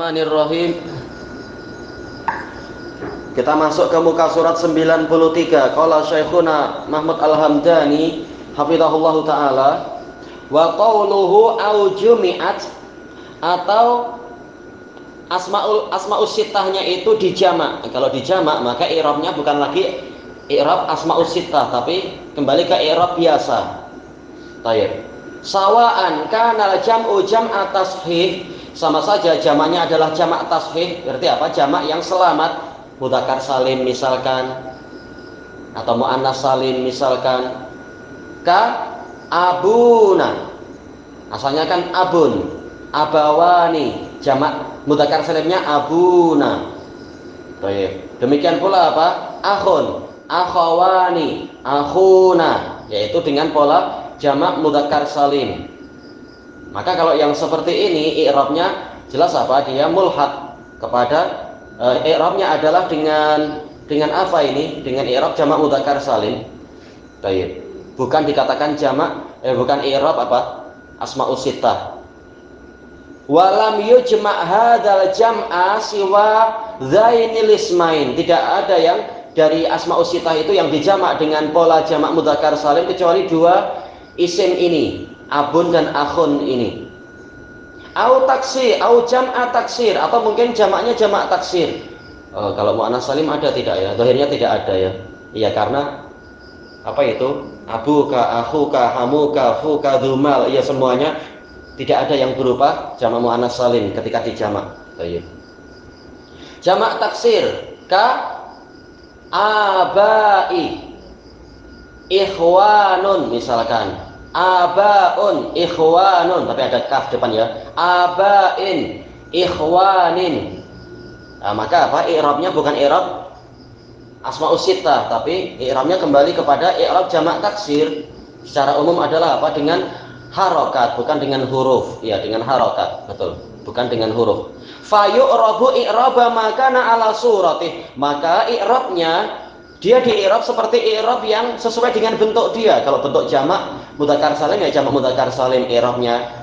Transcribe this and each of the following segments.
Bismillahirrahmanirrahim. Kita masuk ke muka surat 93 Qala Syekhuna Mahmud Al-Hamdani Hafizahullah Ta'ala Wa qawluhu au jumi'at Atau Asma'ul asma'us sitahnya itu dijamak. Kalau dijamak maka i'rabnya bukan lagi i'rab asma'us sitah Tapi kembali ke i'rab biasa. Tayyip Sawaan kana jam'u jam'a tashih sama saja jamaknya adalah jamak tashih. Berarti apa? Jamak yang selamat. Mudakar salim misalkan. Atau muannas salim misalkan. Ka abuna. Asalnya kan abun. Abawani. Jamak mudakar salimnya abuna. Baik. demikian pula apa? Akhun. Akhawani. Akhuna. Yaitu dengan pola jamak mudakar salim maka kalau yang seperti ini i'rabnya jelas apa? Dia mulhad kepada e, i'rabnya adalah dengan dengan apa ini? Dengan i'rab jamak mudzakkar salim. Baik. Bukan dikatakan jamak eh bukan i'rab apa? Asmaus sittah. Walam yujma' hadzal jam'a siwa dzainil ismain. Tidak ada yang dari asmaus sittah itu yang dijamak dengan pola jamak mudzakkar salim kecuali dua isim ini abun dan akhun ini. Au taksir au jam'a taksir atau mungkin jamaknya jamak taksir. Oh, kalau mu'annas salim ada tidak ya? Akhirnya tidak ada ya? Iya karena apa itu? Abuka akhuka hamuka fuka dumal iya semuanya tidak ada yang berupa jamak mu'annas salim ketika dijamak. Baik. jamak taksir ka abai. Ikhwanun misalkan abaun ikhwanun. Tapi ada kaf depan ya. Abain ikhwanin. Nah, maka apa? I'rabnya bukan i'rab asmaus sittah tapi i'rabnya kembali kepada i'rab jamak taksir. Secara umum adalah apa? Dengan harokat bukan dengan huruf. Ya dengan harokat. Betul. Bukan dengan huruf. Fayu'rabu i'raba makana ala surati. Maka i'rabnya dia di i'rab seperti i'rab yang sesuai dengan bentuk dia. Kalau bentuk jamak mudzakkar salim ya jamak mudzakkar salim i'rabnya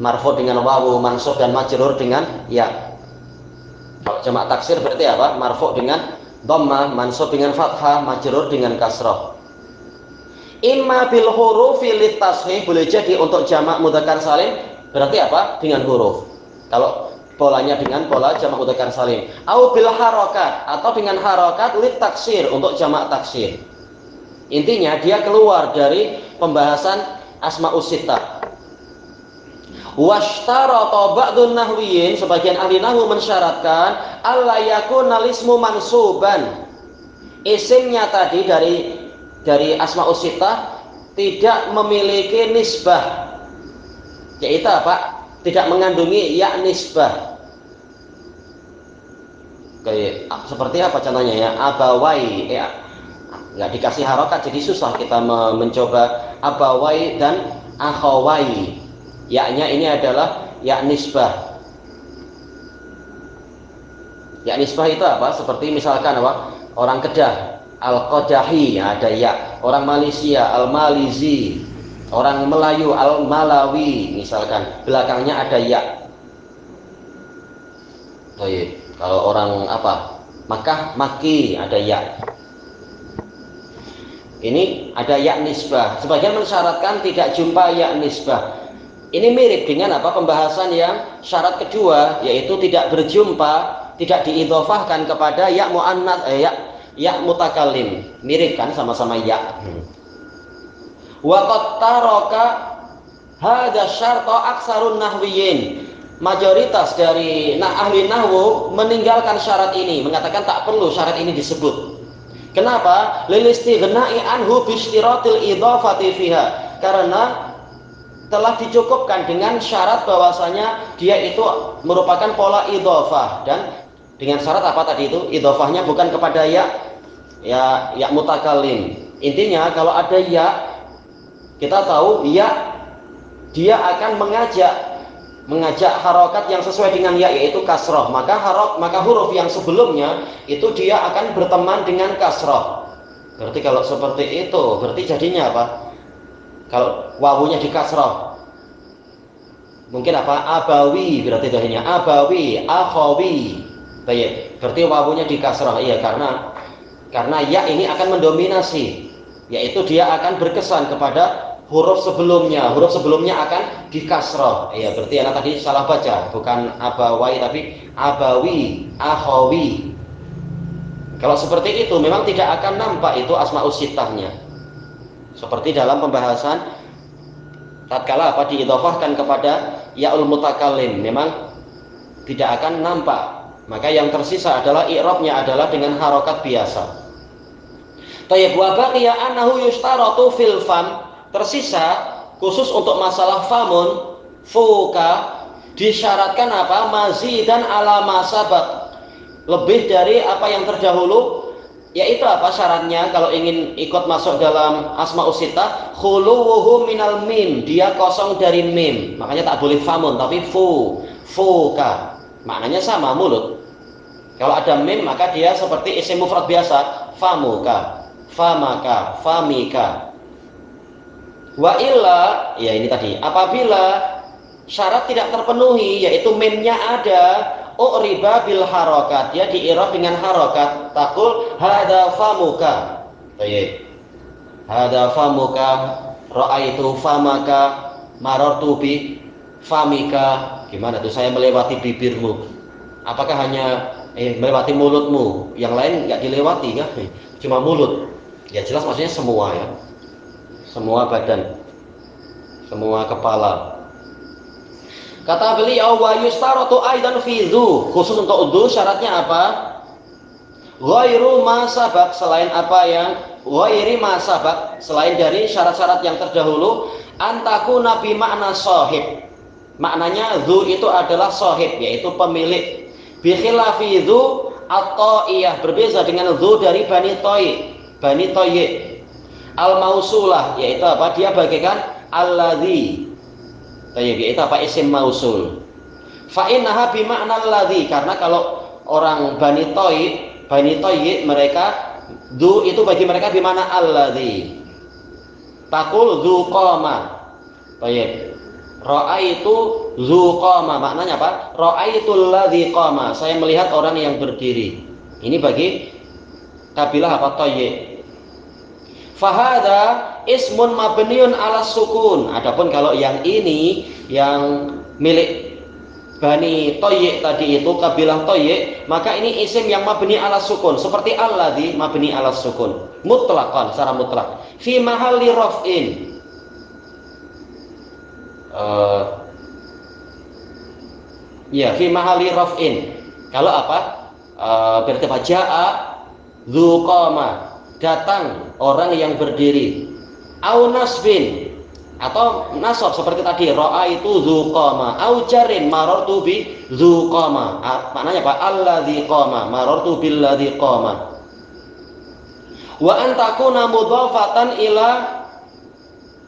marfu dengan wawu, mansub dan majrur dengan ya. Kalau jamak taksir berarti apa? Marfu dengan dhamma, mansub dengan fathah, majrur dengan kasrah. Imma bil hurufi litashih boleh jadi untuk jamak mudzakkar salim berarti apa? Dengan huruf. Kalau polanya dengan pola jamak mudzakkar salim au bil harokat atau dengan harokat lit taksir untuk jamak taksir intinya dia keluar dari pembahasan asma usita washtarata ba'dun nahwiyin sebagian ahli nahwu mensyaratkan alla yakuna mansuban. Isimnya tadi dari dari asma usita tidak memiliki nisbah. Yaitu apa? Tidak mengandungi ya nisbah. Kayak seperti apa contohnya ya? Abawai ya nggak dikasih harokat jadi susah kita mencoba abawai dan akhawai. Yaknya ini adalah ya nisbah. Ya nisbah itu apa? Seperti misalkan apa? Orang kedah al kodahi ya, ada ya orang Malaysia al Malizi orang Melayu al Malawi misalkan. Belakangnya ada ya Baik. Kalau orang apa? Makkah, Maki, ada ya. Ini ada ya nisbah. Sebagian mensyaratkan tidak jumpa ya nisbah. Ini mirip dengan apa pembahasan yang syarat kedua yaitu tidak berjumpa, tidak diidhofahkan kepada ya muannats eh, ya ya mutakallim. Mirip kan sama-sama ya. Wa qad taraka hadza aksarun nahwiyin mayoritas dari nah, ahli nahwu meninggalkan syarat ini, mengatakan tak perlu syarat ini disebut. Kenapa? Lilistighnai anhu bishtiratil idhafati fiha. Karena telah dicukupkan dengan syarat bahwasanya dia itu merupakan pola idhafah dan dengan syarat apa tadi itu? Idhafahnya bukan kepada ya ya ya mutakalim. Intinya kalau ada ya kita tahu ya dia akan mengajak mengajak harokat yang sesuai dengan ya yaitu kasroh. Maka harok maka huruf yang sebelumnya itu dia akan berteman dengan kasroh. Berarti kalau seperti itu berarti jadinya apa? Kalau wawunya di kasroh. Mungkin apa? Abawi berarti dohirnya abawi akhawi. Baik berarti wawunya di kasrah iya karena karena ya ini akan mendominasi. Yaitu dia akan berkesan kepada huruf sebelumnya huruf sebelumnya akan di kasrah iya berarti anak tadi salah baca bukan abawai tapi abawi akhawi kalau seperti itu memang tidak akan nampak itu asma usitahnya seperti dalam pembahasan tatkala apa diidhafahkan kepada yaul mutakallim memang tidak akan nampak. Maka yang tersisa adalah i'rabnya adalah dengan harokat biasa. Tayyib wa baqiya annahu yushtaratu fil tersisa khusus untuk masalah famun fuka disyaratkan apa? Mazidan ala masabat lebih dari apa yang terdahulu yaitu apa syaratnya kalau ingin ikut masuk dalam asma usita khuluwuhu minal mim. Dia kosong dari mim. Makanya tak boleh famun tapi fu fuka. Maknanya sama mulut. Kalau ada mim maka dia seperti isim mufrad biasa. Famuka famaka famika wa illa ya ini tadi apabila syarat tidak terpenuhi yaitu mimnya ada riba bil harokat dia diirab dengan harokat takul hada famuka. Baik hada famuka itu famaka marartu bi famika. Gimana tuh saya melewati bibirmu? Apakah hanya eh melewati mulutmu? Yang lain nggak dilewati ya cuma mulut. Ya jelas maksudnya semua ya semua badan semua kepala Kata beliau wa yustaratu aidan fi. Khusus untuk udhu syaratnya apa? Ghairu ma sabak selain apa yang ghairi ma sabak selain dari syarat-syarat yang terdahulu antaku nabi makna sahib. Maknanya dhu itu adalah sahib yaitu pemilik. Bi khilafi dhu atau iya berbeza dengan dhu dari Bani Toy. Bani Toy al mausulah yaitu apa? Dia bagaikan alladzi Tayyib itu apa isim mausul. Fa innaha bi ma'na alladhi karena kalau orang Bani Toy, Bani Toy mereka du itu bagi mereka di mana alladhi. Takul du qama. Tayyib. itu zu qama maknanya apa? itu alladhi qama. Saya melihat orang yang berdiri. Ini bagi kabilah apa Toy. Fahada ismun mabniun ala sukun. Adapun kalau yang ini yang milik Bani Toyek tadi itu kabilah Toyek maka ini isim yang mabni ala sukun. Seperti alladhi mabni ala sukun. Mutlakon secara mutlak. Fi mahalli raf'in. Uh, ya fi mahalli raf'in. Kalau apa? Uh, berarti ja'a datang orang yang berdiri. Au nasbin atau nasab seperti tadi roa itu zuqama. Au jarin marartu bi zuqama. Maknanya apa? Alladzi qama marartu billadzi qama. Wa an takuna mudhafatan ila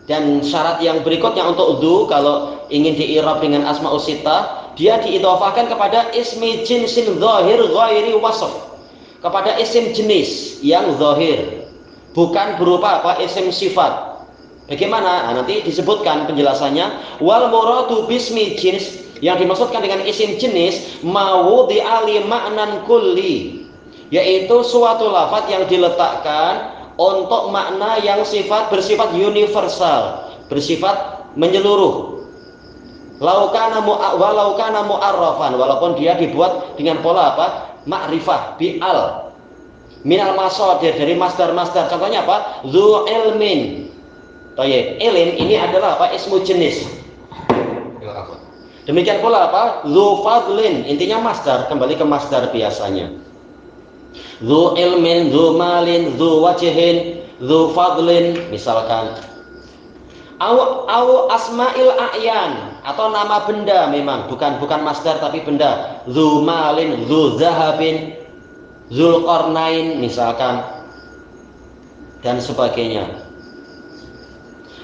dan syarat yang berikutnya untuk dhu kalau ingin diirab dengan asma usita dia diidhafahkan kepada ismi jinsin zahir ghairi wasf kepada isim jenis yang zahir bukan berupa apa isim sifat. Bagaimana? Nah, nanti disebutkan penjelasannya. Wal muradu bismi jenis yang dimaksudkan dengan isim jenis mau di ali maknan kulli yaitu suatu lafat yang diletakkan untuk makna yang sifat bersifat universal bersifat menyeluruh. Laukana mu'arrafan walaupun dia dibuat dengan pola apa ma'rifah bi'al. Minal masodir dari masdar-masdar. Contohnya apa? Zu ilmin. Toye, ilm ini adalah apa? Ismu jenis. Demikian pula apa? Zu fadlin. Intinya masdar kembali ke masdar biasanya. Zu ilmin zu malin zu wajihin zu fadlin. Misalkan au au asmail a'yan atau nama benda memang bukan bukan masdar tapi benda zu malin zu zahabin Zulkarnain misalkan dan sebagainya.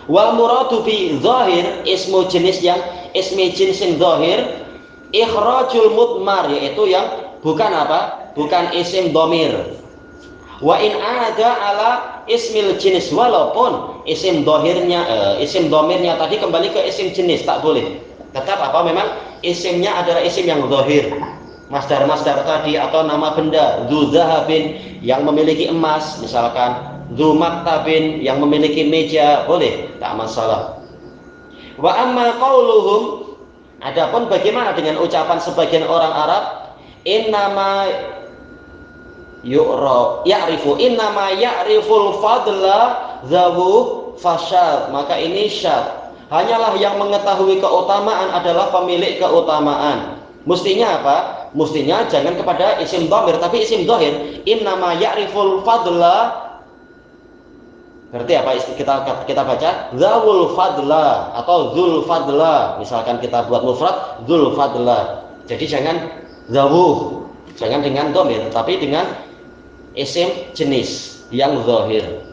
Wal muradu bi zahir ismu jenis yang ismi jinsin zahir ikhrajul mutmar yaitu yang bukan apa? Bukan isim domir. Wa in ada ala ismil jenis walaupun isim dohirnya eh, isim domirnya tadi kembali ke isim jenis tak boleh Tetap apa memang isimnya adalah isim yang zahir. Masdar-masdar tadi atau nama benda, zahabin yang memiliki emas misalkan, maktabin yang memiliki meja, boleh, tak masalah. Wa amma qauluhum adapun bagaimana dengan ucapan sebagian orang Arab innama yu'ra. Ya'rifu. Innama ya'riful fadla zawu fasyad. Maka ini syad. Hanyalah yang mengetahui keutamaan adalah pemilik keutamaan. Mestinya apa? Mestinya jangan kepada isim dhamir tapi isim dhahir innama ya'riful fadla. Berarti apa kita kita baca? Zawul fadla atau zul fadla. Misalkan kita buat mufrad zul fadla. Jadi jangan zawu jangan dengan domir tapi dengan isim jenis yang zahir.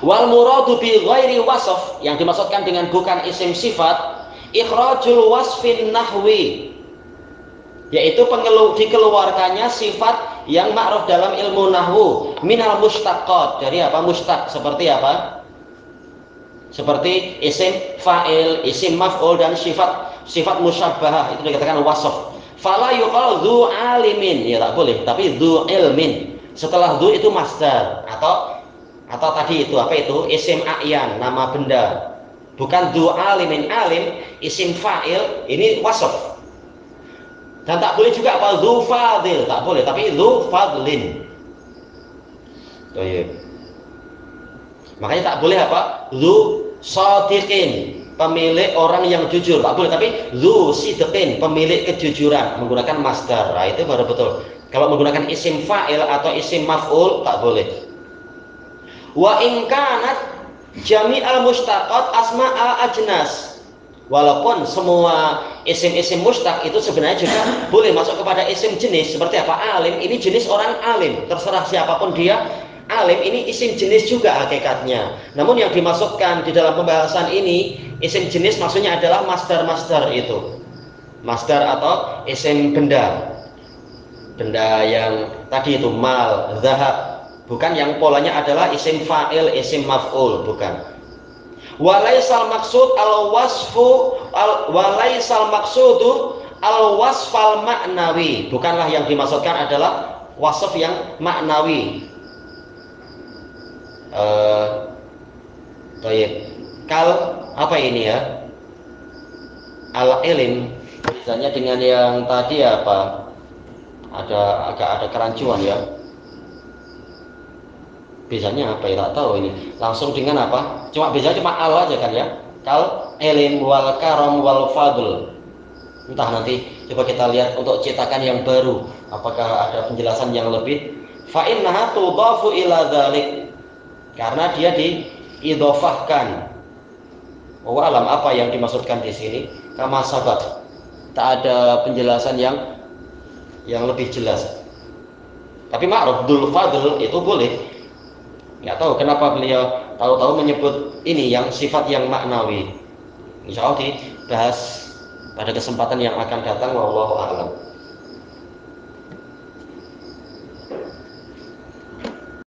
Wal muradu bi ghairi wasaf yang dimaksudkan dengan bukan isim sifat ikhrajul wasfin nahwi yaitu pengelu, dikeluarkannya sifat yang ma'ruf dalam ilmu nahwu minal mustaqat dari apa? Mustaq seperti apa? Seperti isim fa'il isim maf'ul dan sifat sifat musyabbahah. Itu dikatakan wasaf fala yuqal alimin. Ya tak boleh tapi dzu ilmin setelah du itu masdar atau atau tadi itu apa itu isim a'yan nama benda. Bukan du alimin alim isim fa'il ini wasaf. Dan tak boleh juga apa du fadil, tak boleh tapi du fadlin. Iya. Makanya tak boleh apa? Du sadiqin, pemilik orang yang jujur, tak boleh tapi du sidqin, pemilik kejujuran menggunakan masdar. Nah, itu baru betul. Kalau menggunakan isim fa'il atau isim maf'ul tak boleh. Wa in kanat jami'al mustaqat asma al ajnas. Walaupun semua isim-isim mustaq itu sebenarnya juga boleh masuk kepada isim jenis. Seperti apa? Alim ini jenis orang alim. Terserah siapa pun dia alim ini isim jenis juga hakikatnya. Namun yang dimasukkan di dalam pembahasan ini isim jenis maksudnya adalah master-master itu. Master atau isim benda benda yang tadi itu mal, zahab, bukan yang polanya adalah isim fa'il, isim maf'ul, bukan. Walaisal maksud al wasfu al walaisal maksudu al wasfal maknawi, bukanlah yang dimaksudkan adalah wasf yang maknawi. Eh uh, Kal apa ini ya? Al ilim misalnya dengan yang tadi apa? Ada agak ada kerancuan ya. Biasanya apa ya? Tak tahu ini. Langsung dengan apa? Cuma biasanya cuma al aja kan ya? Kal elim wal karom wal fadl. Entah nanti coba kita lihat untuk cetakan yang baru. Apakah ada penjelasan yang lebih? Fa innaha tudafu ila dzalik karena dia diidofahkan oh alam apa yang dimaksudkan di sini? Kama sabat. Tak ada penjelasan yang yang lebih jelas. Tapi ma'ruf dul fadl itu boleh. Nggak tahu kenapa beliau tahu-tahu menyebut ini yang sifat yang maknawi. Insya Allah dibahas pada kesempatan yang akan datang. Wallahu a'lam.